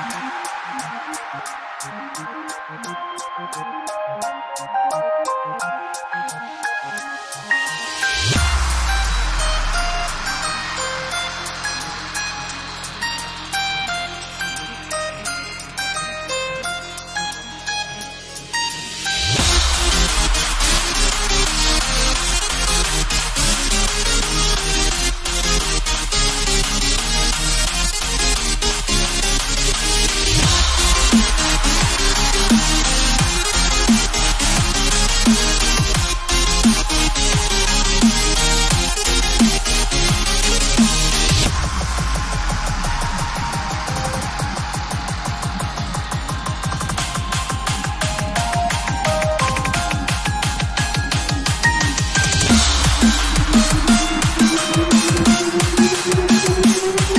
Thank you. you